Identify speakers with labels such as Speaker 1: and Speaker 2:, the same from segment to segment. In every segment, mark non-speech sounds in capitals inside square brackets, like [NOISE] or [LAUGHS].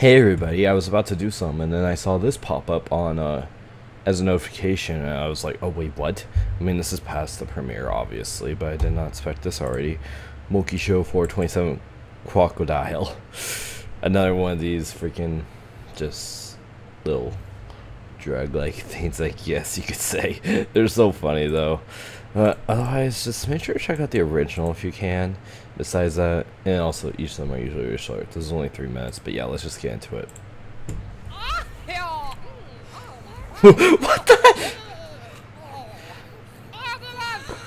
Speaker 1: Hey everybody, I was about to do something and then I saw this pop up on uh as a notification and I was like, oh wait, what? I mean this is past the premiere obviously, but I did not expect this already. Mokey Show 427 Crocodile. [LAUGHS] Another one of these freaking just little drug like [LAUGHS] things like yes you could say. [LAUGHS] They're so funny though. Uh, otherwise, just make sure to check out the original if you can. Besides that, and also each of them are usually really short. This is only three minutes, but yeah, let's just get into it. [LAUGHS] what the?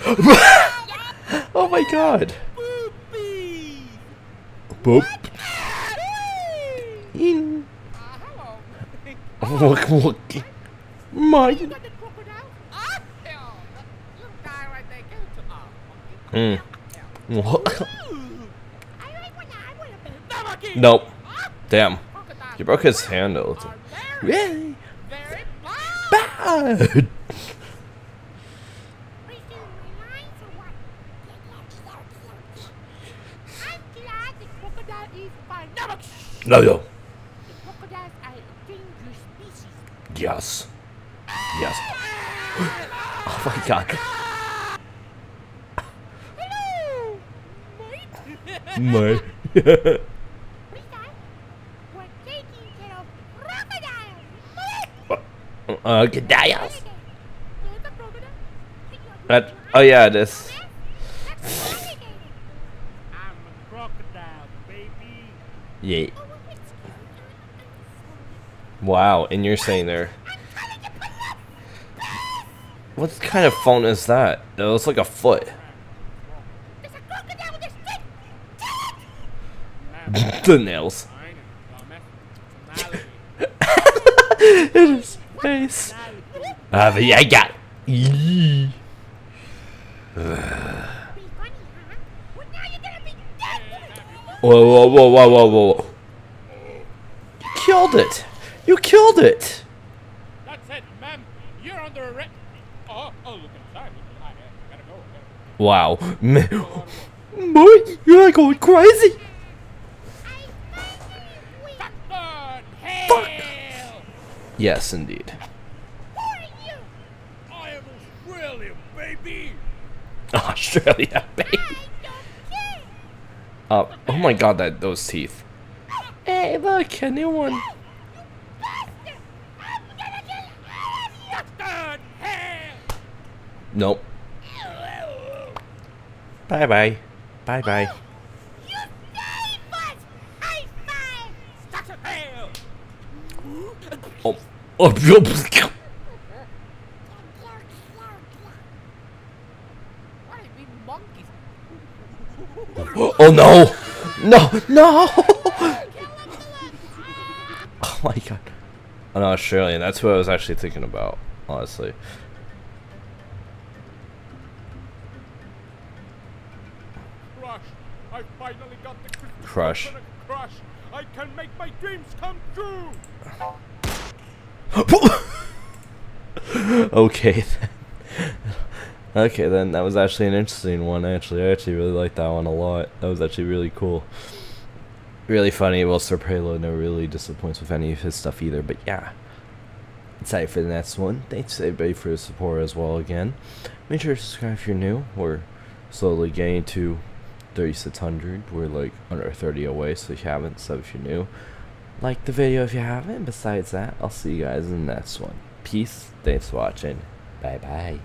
Speaker 1: [LAUGHS] oh my god! Boop. In. Look, look. My. Mm. [LAUGHS] nope. Damn. You broke his handle. Really bad. No, no. Yes. Yes. [GASPS] Oh my god. Uh, crocodiles. Uh, oh yeah, this. Yeah. Wow, and you're saying there. What kind of phone is that? It looks like a foot. The nails. in his face. Ah, uh, yeah, I got. Whoa, whoa, whoa, whoa, whoa, whoa. You killed it. You killed it.
Speaker 2: That's it, ma'am. You're under arrest. Oh, oh, look inside. I gotta go.
Speaker 1: Wow. [GASPS] Boy, you're going crazy. Yes, indeed.
Speaker 2: I am Australia, baby.
Speaker 1: Australia, [LAUGHS] baby. Uh, oh my god, that those teeth. Hey, look, a new one. Nope. Bye bye. Bye bye. Oh, no! No! No! [LAUGHS] oh my god. An Australian, that's what I was actually thinking about, honestly.
Speaker 2: Crush! I finally got the
Speaker 1: Crush.
Speaker 2: Crush! I can make my dreams come true! [LAUGHS]
Speaker 1: okay then. Okay then, that was actually an interesting one actually. I actually really liked that one a lot. That was actually really cool. Really funny. Well, Sir Pelo never really disappoints with any of his stuff either, but yeah. Excited for the next one. Thanks everybody for the support as well again. Make sure to subscribe if you're new. We're slowly getting to 3600. We're like under 30 away, so if you haven't, sub if you're new. Like the video if you haven't. Besides that, I'll see you guys in the next one. Peace. Thanks for watching. Bye bye.